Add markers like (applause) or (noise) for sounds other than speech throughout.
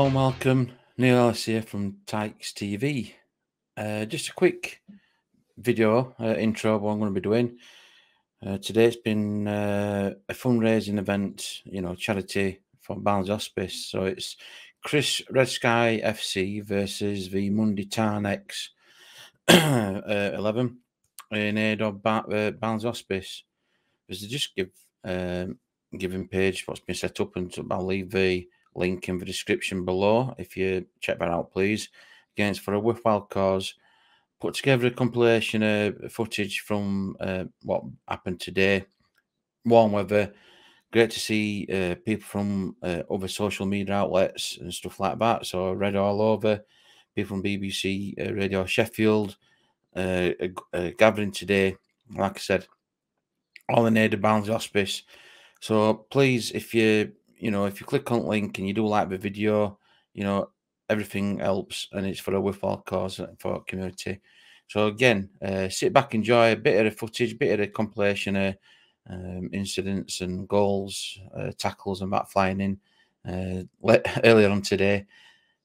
Hello welcome. Neil Ellis here from Tykes TV. Uh, just a quick video uh, intro of what I'm going to be doing. Uh, today it's been uh, a fundraising event, you know, charity for Barnsley Hospice. So it's Chris Red Sky FC versus the Monday Tarnex (clears throat) uh, 11 in aid of ba- uh, Barnsley Hospice. Because they just give um, giving page what's been set up, and I'll leave the link in the description below if you check that out, please. Again, it's for a worthwhile cause. Put together a compilation of footage from uh, what happened today. Warm weather. Great to see uh, people from uh, other social media outlets and stuff like that. So I read all over. People from BBC uh, Radio Sheffield uh, gathering today. Like I said, all in aid of Barnsley Hospice. So please, if you you know, if you click on the link and you do like the video, you know, everything helps and it's for a worthwhile cause for community. So again, uh, sit back, enjoy a bit of the footage, bit of the compilation of um, incidents and goals, uh, tackles and that flying in uh, (laughs) earlier on today.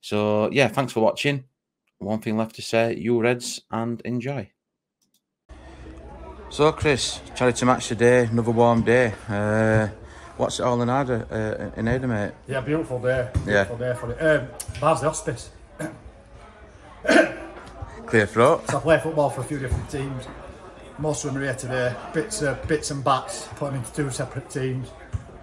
So yeah, thanks for watching. One thing left to say, you Reds, and enjoy. So Chris, charity match today, another warm day. Uh, What's it all in Ada, uh, in Ada, mate? Yeah, beautiful day. Beautiful yeah. day for it. Um, Barnsley Hospice. (coughs) Clear throat. So I play football for a few different teams. Most of them are here today. Bits, uh, bits and bats. Put them into two separate teams.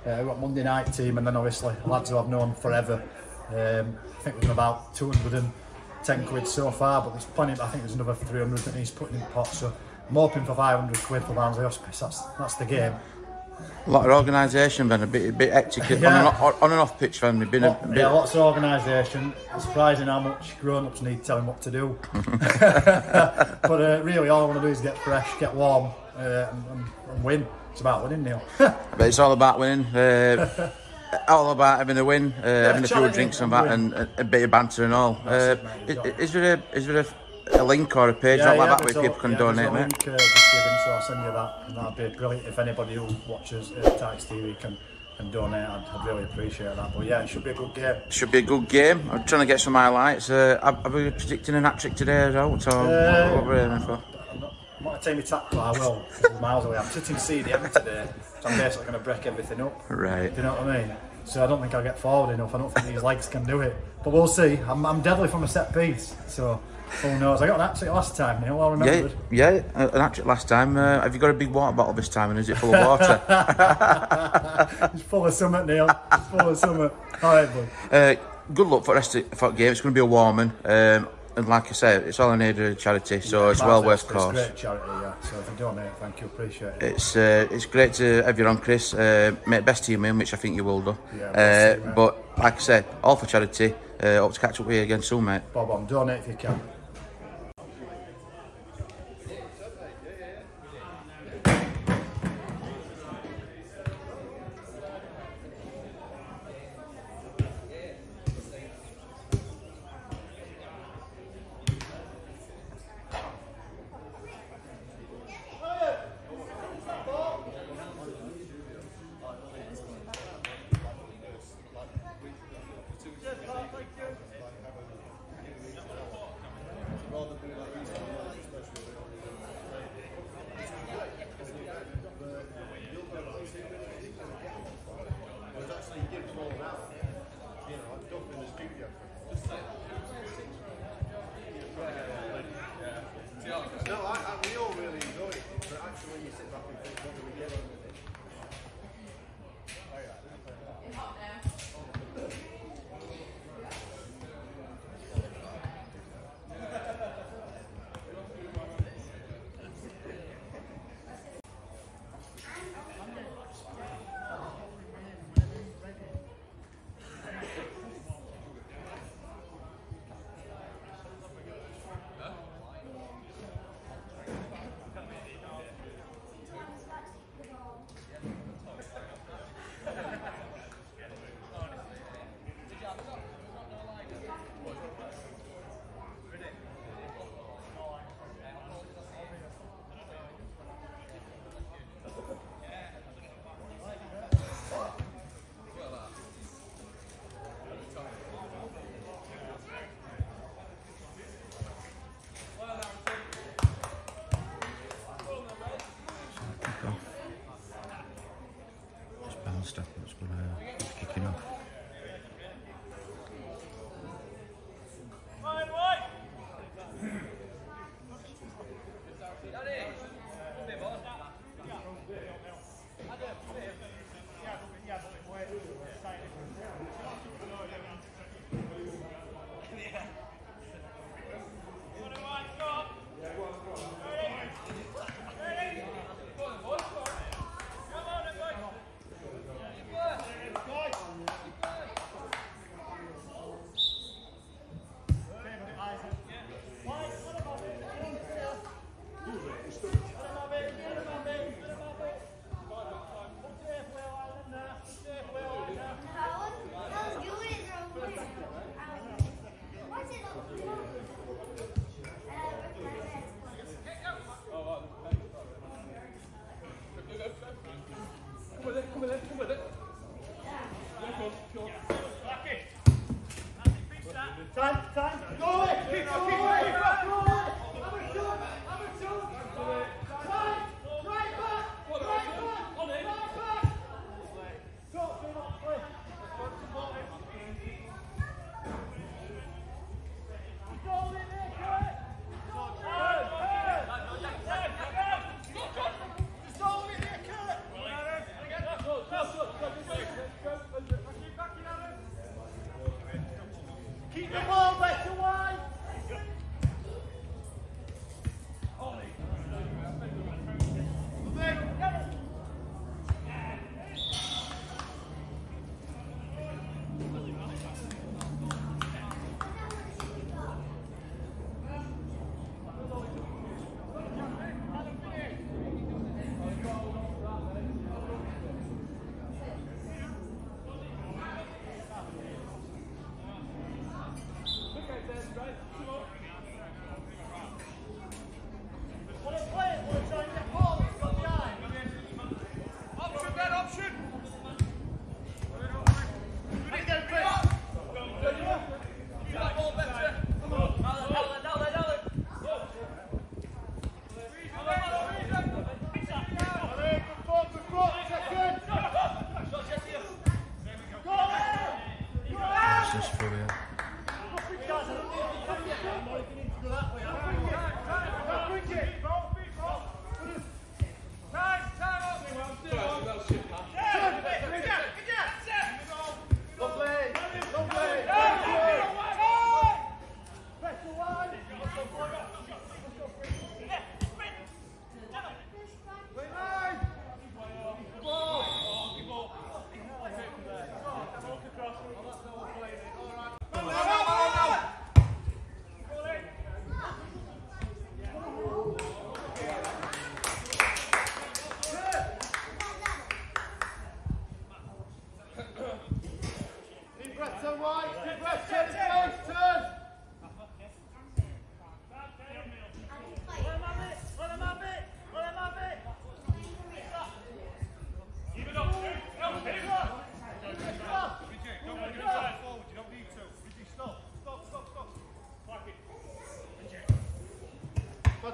Uh, we've got Monday night team and then obviously lads who I've known forever. Um, I think we've done about 210 quid so far, but there's plenty. I think there's another 300 that he's putting in the pot. So I'm hoping for 500 quid for Barnsley Hospice. That's that's the game. A lot of organisation, been a bit, a bit hectic (laughs) yeah. on, and, on and off pitch. Then been a, bit... yeah, lots of organisation. surprising how much grown-ups need telling what to do. (laughs) but uh, really, all I want to do is get fresh, get warm, uh, and, and, win. It's about winning, Neil. (laughs) but it's all about winning. Uh, all about having a win, uh, yeah, having a few drinks and that, and a, a, bit of banter and all. Uh, is, is, there a is there a a link or a page yeah, like yeah, that where people can yeah, donate, mate? Link, uh, just given, so I'll send you that, and that'd be brilliant if anybody who watches uh, Tykes TV can can donate. I'd, I'd, really appreciate that. But yeah, it should be a good game. Should be a good game. I'm trying to get some highlights. Uh, are, we predicting an hat trick today as well? So uh, what we're aiming for? I'm not, I'm not a tackle. I will. miles away. I'm sitting CDM today, so I'm basically going to break everything up. Right. Do you know what I mean? So I don't think I'll get forward enough. I don't think these legs can do it. But we'll see. I'm, I'm deadly from a set piece. So who knows? I got an hat last time, Neil. I remembered. Yeah, yeah, an hat last time. Uh, have you got a big water bottle this time, and is it full of water? (laughs) it's full of summer, Neil. It's full of summer. All right, bud. Uh, good luck for the rest of the game. It's going to be a warm one. Um, and like I said, it's all in aid of charity, so yeah, it's well worth cause. It's great charity, yeah. So if you donate, thank you, appreciate it. It's uh, it's great to have you on, Chris. Uh, make best team in, which I think you will do. Yeah, uh, but like I said, all for charity. Uh, hope to catch up with you again soon, mate. Bob, on donate if you can.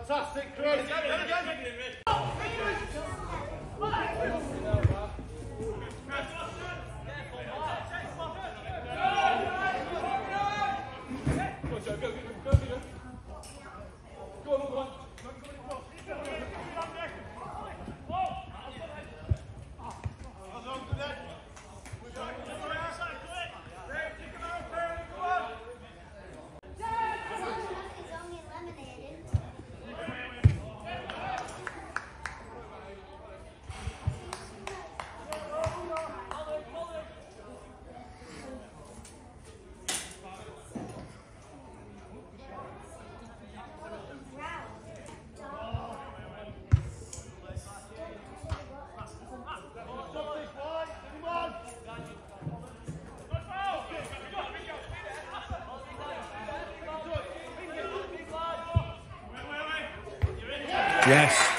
Fantastic, Chris. Yes.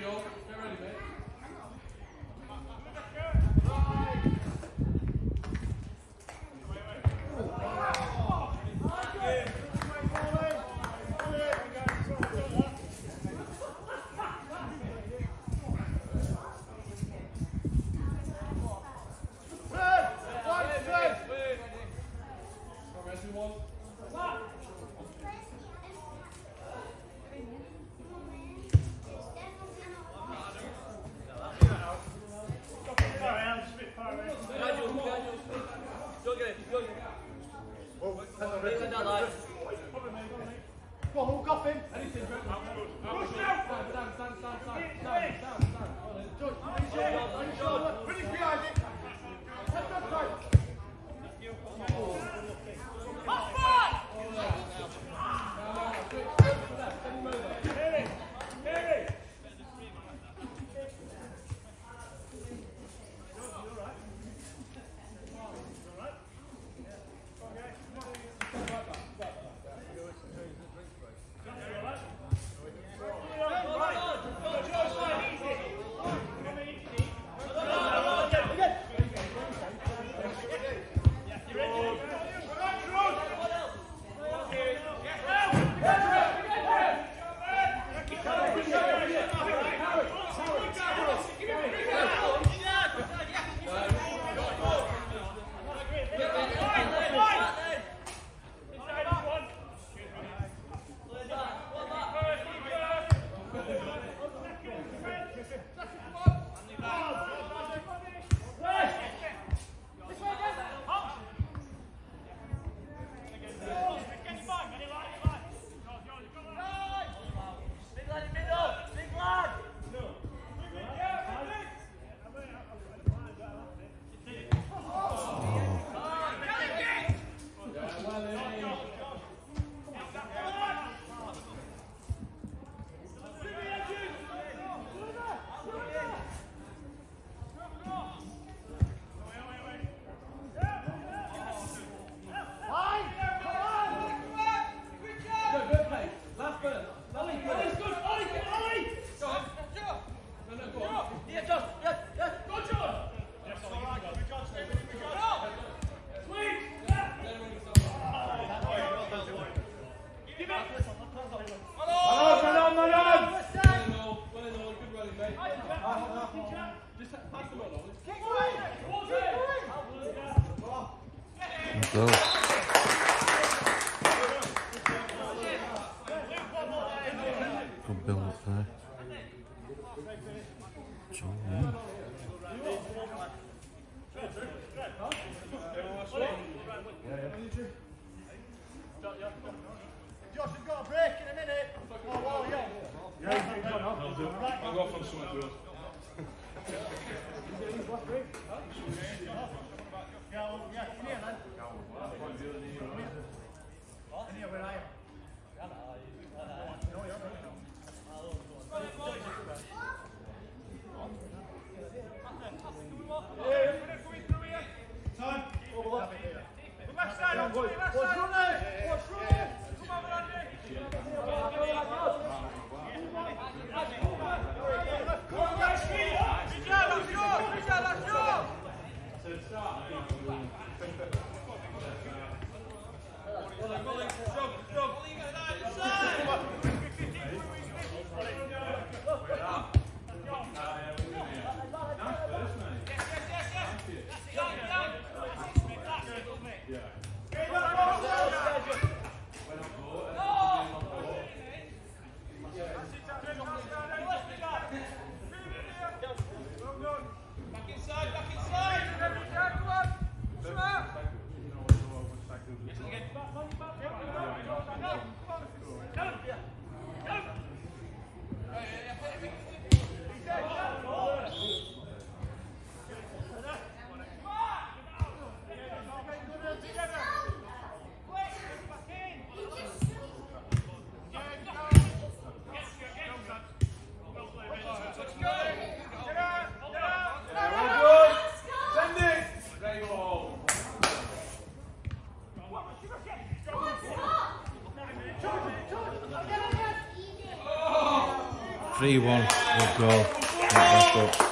Go Three one. Good goal.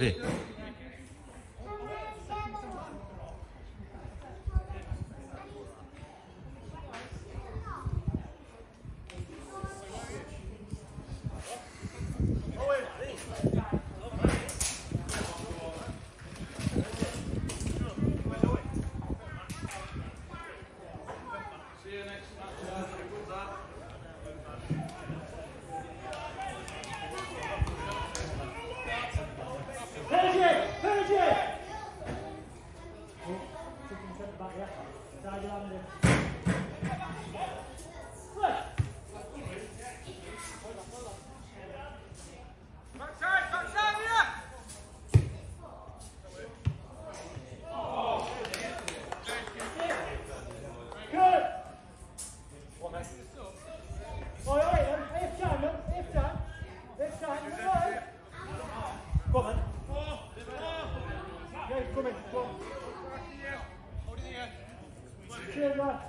That's 这个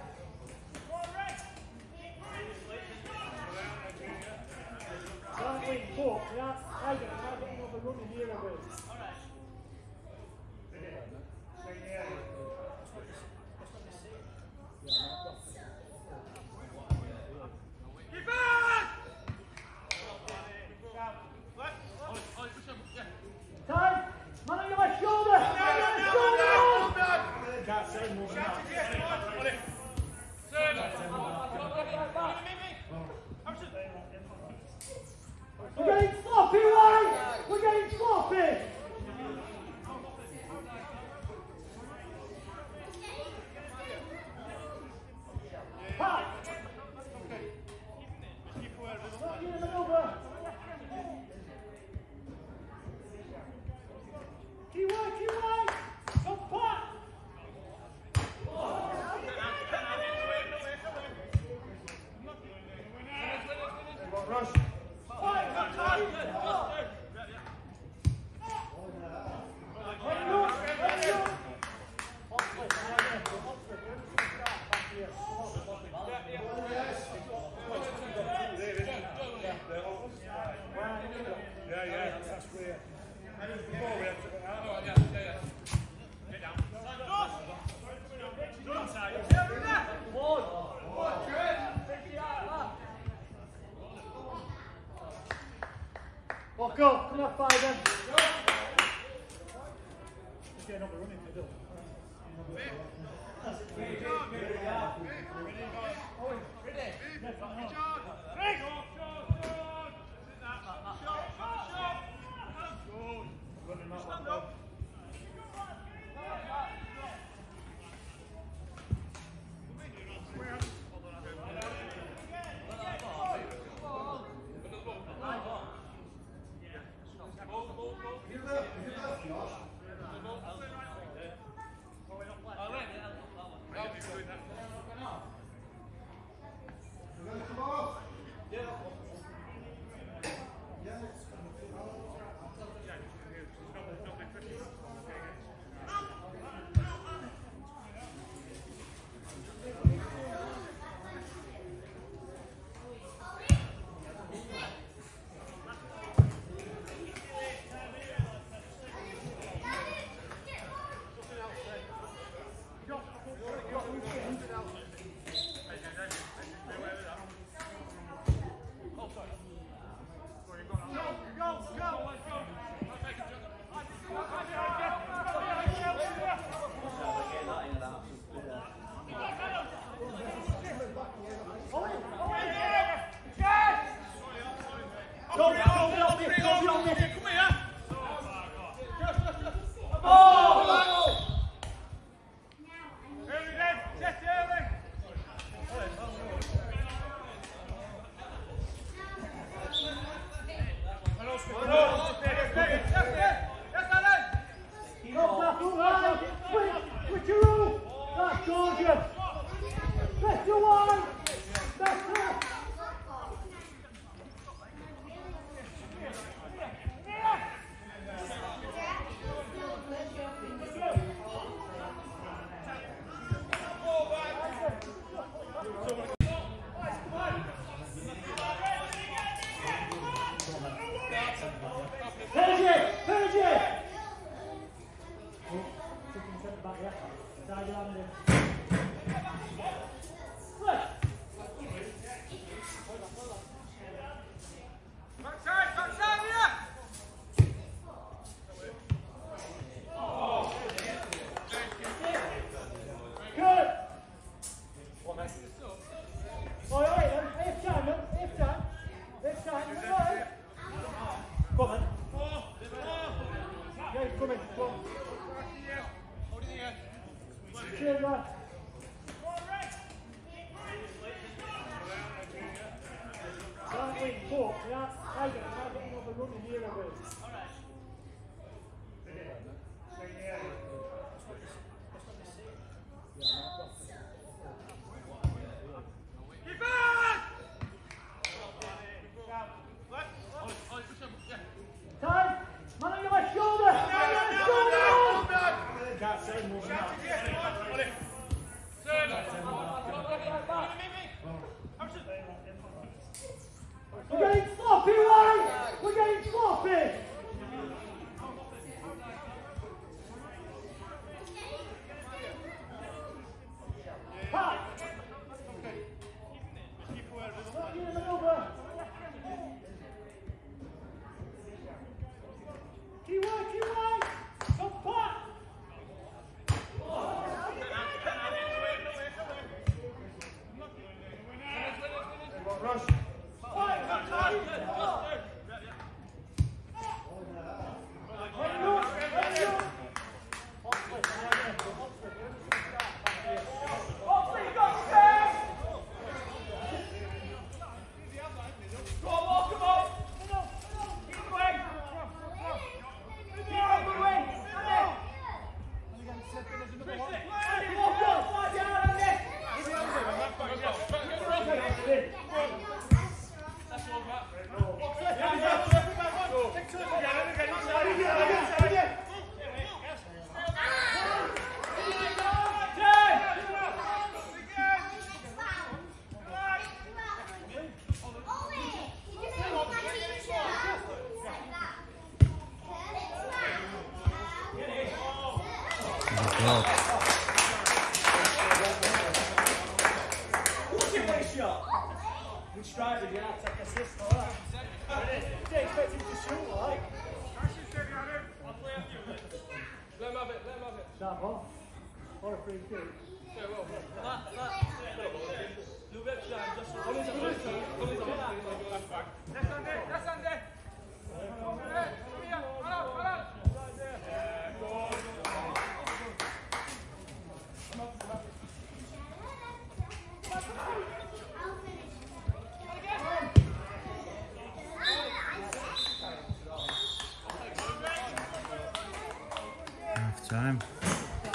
time.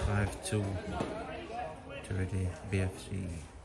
5 2 to ready BFC.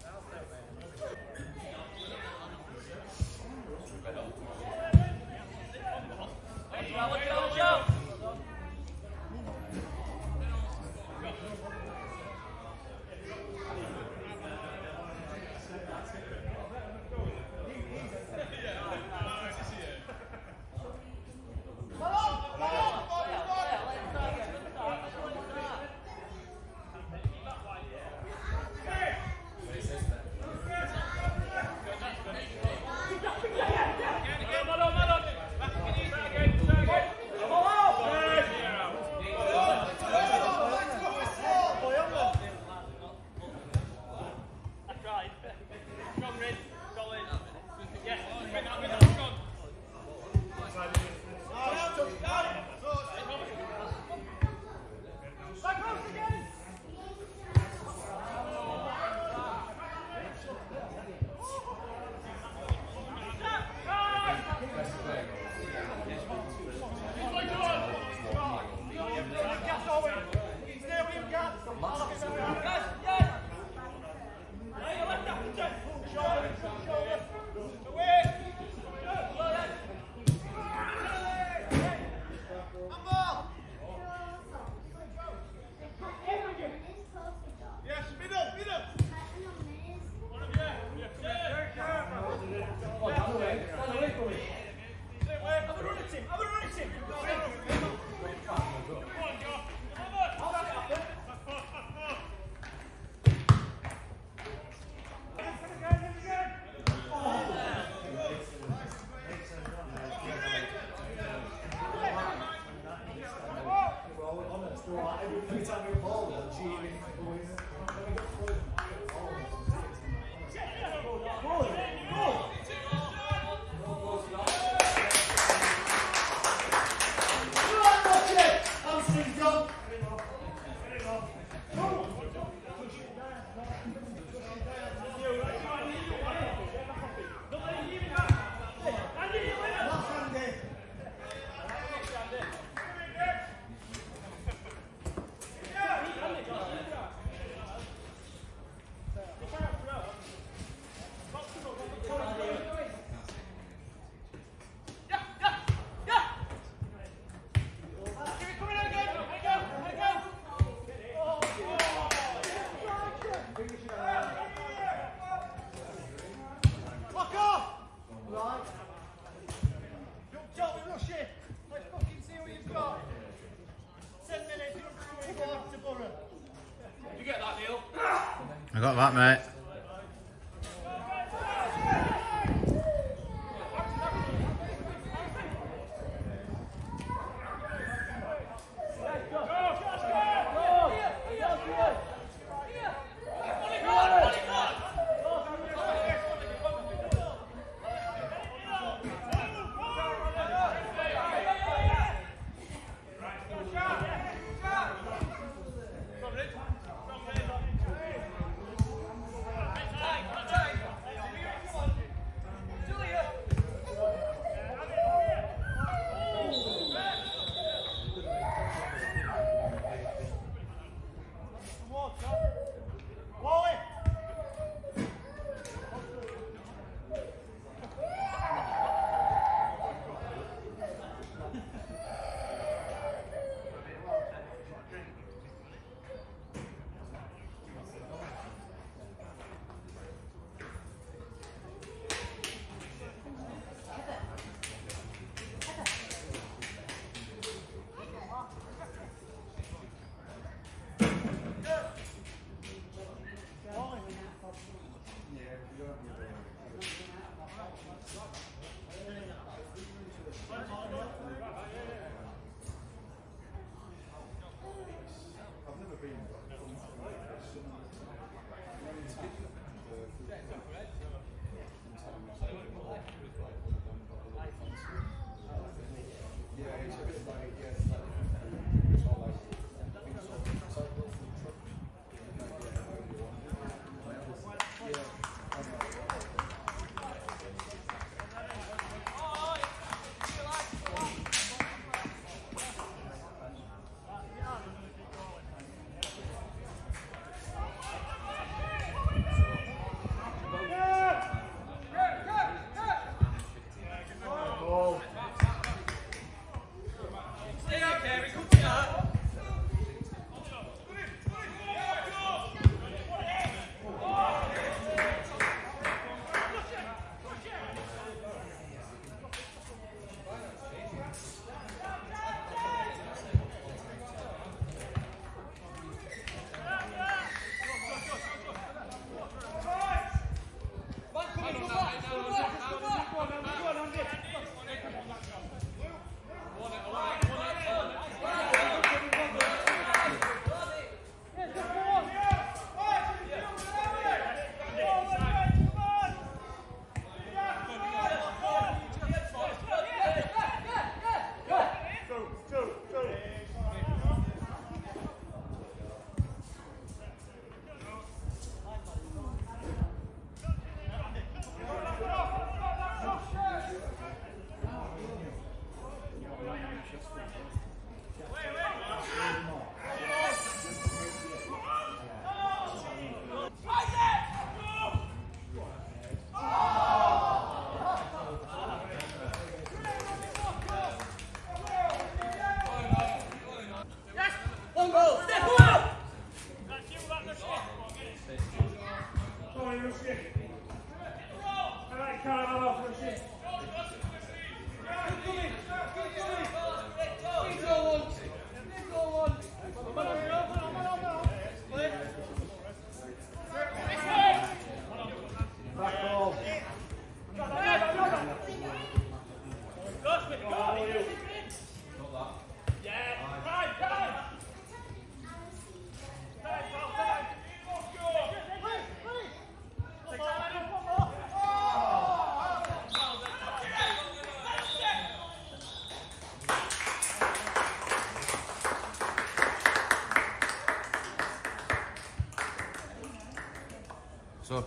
That, mate.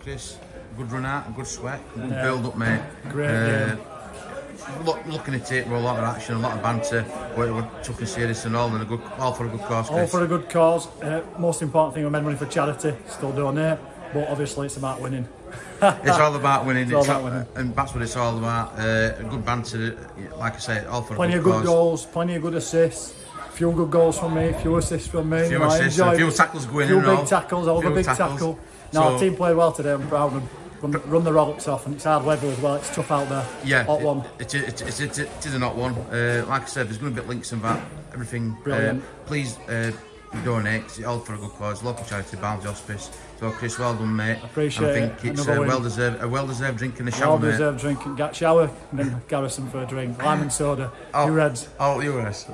Chris, good run out, good sweat, good build up, mate. Great Uh, look, looking at it, with a lot of action, a lot of banter. We we took it serious and all, and a good, all for a good cause, All for a good cause. Uh, most important thing, we're men running for charity. Still doing donate, but obviously it's about winning. (laughs) It's all about winning. (laughs) It's all about winning. and that's what it's all about. Uh, good banter, like I say, all for Plenty a of good good cause. goals, plenty of good assists. Few good goals from me, few assists from me. Few You know, I assists, few tackles going few in and big all. tackles, all Few the big tackles. tackle. No, So- our team played well today. I'm proud of them. Run, run the rollops off, and it's hard weather as well. It's tough out there. Yeah, hot one. It, it, it, it, it is a not one. Uh, like I said, there's going to be links and that, everything. Brilliant. Uh, please uh, donate. It's all for a good cause. Local charity, Barnsley Hospice. So, Chris, well done, mate. Appreciate and I think it. it's a well deserved, a well deserved drink in the shower, Well mate. deserved drink and get shower, and then Garrison for a drink. Lime and soda. Oh. You Reds. Oh, yours.